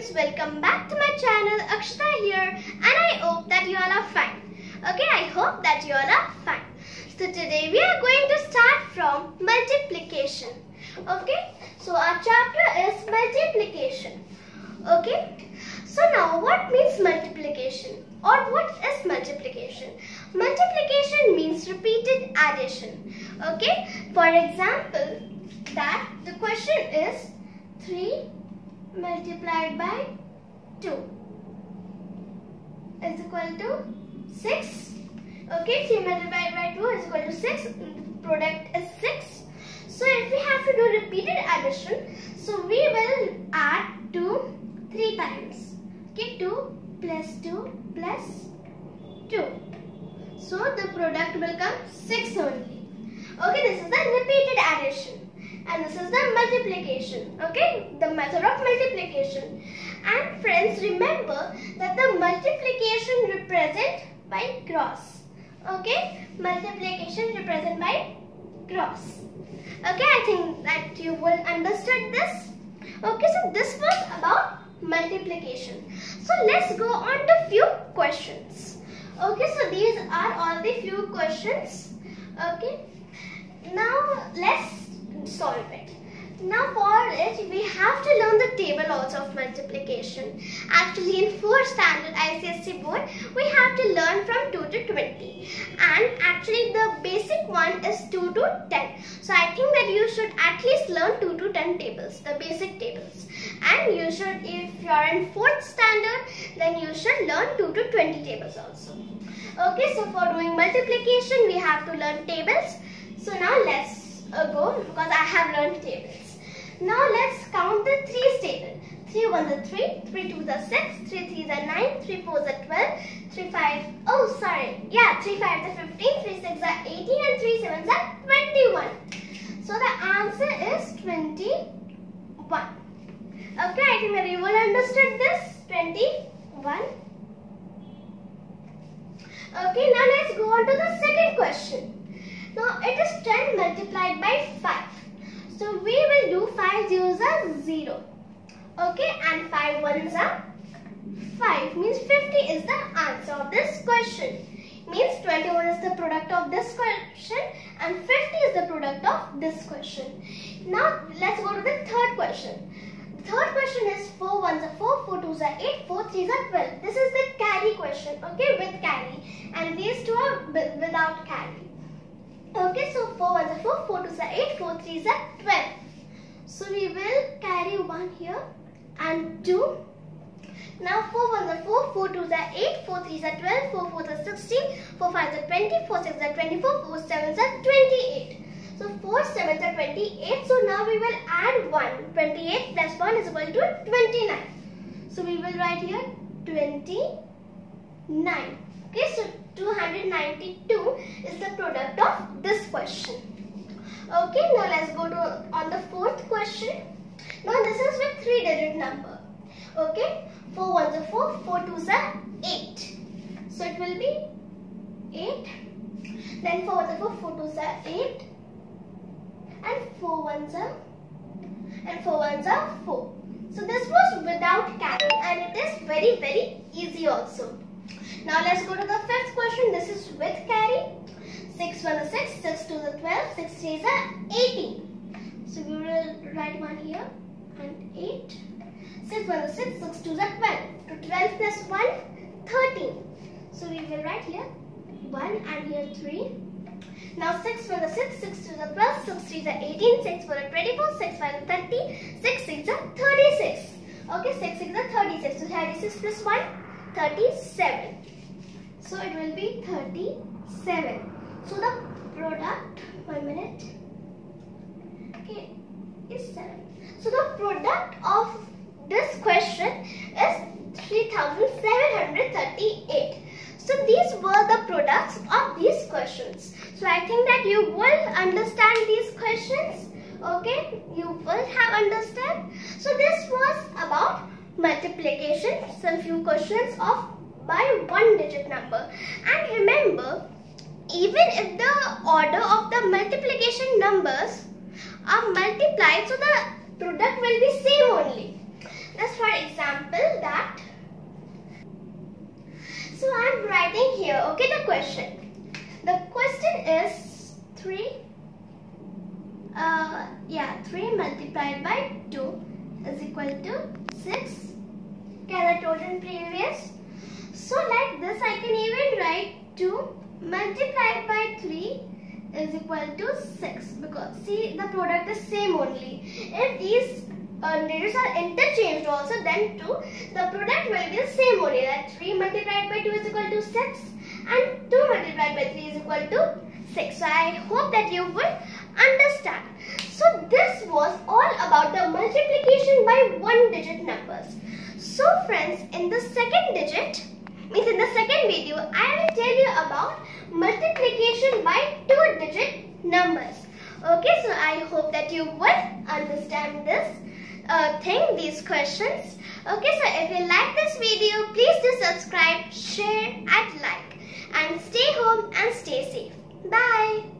friends, welcome back to my channel. Akshita here and I hope that you all are fine. Okay, I hope that you all are fine. So today we are going to start from multiplication. Okay, so our chapter is multiplication. Okay, so now what means multiplication or what is multiplication? Multiplication means repeated addition. Okay, for example, that the question is 3 multiplied by 2 is equal to 6. Okay, 3 multiplied by 2 is equal to 6. The product is 6. So if we have to do repeated addition, so we will add 2 3 times. Okay, 2 plus 2 plus 2. So the product will come 6 only. Okay, this is the repeated addition and this is the multiplication okay? The method of multiplication. And friends remember that the multiplication represent by cross okay? Multiplication represent by cross okay i think that you will understand this. Okay so this was about multiplication. So let's go on to few questions. Okay so these are all the few questions. Okay now let's solve it. Now for it, we have to learn the table also of multiplication. Actually in 4th standard ICSE board, we have to learn from 2 to 20. And actually the basic one is 2 to 10. So I think that you should at least learn 2 to 10 tables, the basic tables. And you should, if you are in 4th standard, then you should learn 2 to 20 tables also. Okay, so for doing multiplication, we have to learn tables. So now let's Tables. Now let's count the threes table. 3 1s are 3, 3 2s are 6, 3 3s are 9, 3 4s are 12, 3 5, oh sorry, yeah 3 5s are 15, 3 6s are 18 and 3 7s are 21. So the answer is 21. Okay, I think will understand this. 21. Okay, now let's go on to the second question. Now it is 10 multiplied by 5. So we will do 5 zeros are 0. Okay and 5 ones are 5 means 50 is the answer of this question. Means 21 is the product of this question and 50 is the product of this question. Now let's go to the third question. The third question is 4 ones are 4, 4 twos are 8, 4 threes are 12. This is the carry question, okay, with carry. And these two are without carry. Okay, so 4 ones are 4, 4 twos are 8, 4 threes are 12. So we will carry 1 here and 2. Now 4 ones are 4, 4 twos are 8, 4 threes are 12, 4 fours are 16, 4 fives are 20, 4 sixes are 24, 4 sevens are 28. So 4 sevens are 28. So now we will add 1. 28 plus 1 is equal to 29. So we will write here 29. Okay, so 292 is the product of this question. Okay, now let's go to on the fourth question. Now this is with three digit number. Okay, 4 ones are 4, 4 twos are 8. So it will be 8. Then 4 ones are 4, 4 twos are 8. And 4 ones are and 4 ones are 4. So this was without carry and it is very very easy also. Now let's go to the fifth question. This is with carry. 6 1 is 6, 6 2 is 12, 6 3 is 18. So we will write 1 here and 8. 6 1 is 6, 6 2 is 12. To 12 plus 1, 13. So we will write here 1 and here 3. Now 6 1 is 6, 6 2 is 12, 6 3 is 18, 6 4 is 24, 6 5 is 30, 6 6 is 36. Okay, 6 6 is 36. So 36 plus 1, 37. So it will be 37. So the product, one minute, okay, is 7. So the product of this question is 3738. So these were the products of these questions. So I think that you will understand these questions. Okay, you will have understand. So this was about multiplication, some few questions of by one digit number. And remember, even if the order of the multiplication numbers are multiplied, so the product will be same only. That's for example that. So I'm writing here, okay, the question. The question is 3, uh, yeah, 3 multiplied by 2 is equal to 6. Can I told in previous? So like this I can even write 2 multiplied by 3 is equal to 6 because see the product is same only. If these uh, digits are interchanged also then too the product will be the same only that 3 multiplied by 2 is equal to 6 and 2 multiplied by 3 is equal to 6. So I hope that you will understand. So this was all about the multiplication by one digit numbers. So friends in the second digit means in the second video I will tell you about multiplication by two digit numbers. Okay so I hope that you would understand this uh, thing, these questions. Okay, so if you like this video, please do subscribe, share and like. And stay home and stay safe. Bye.